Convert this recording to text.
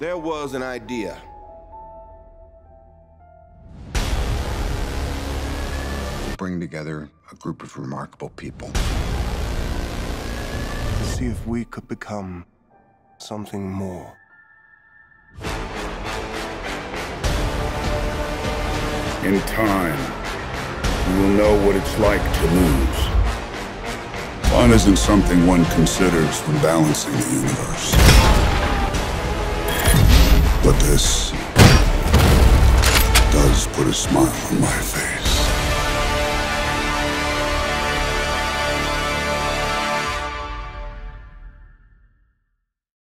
There was an idea. To bring together a group of remarkable people. To see if we could become something more. In time, you will know what it's like to lose. Fun isn't something one considers when balancing the universe. But this does put a smile on my face.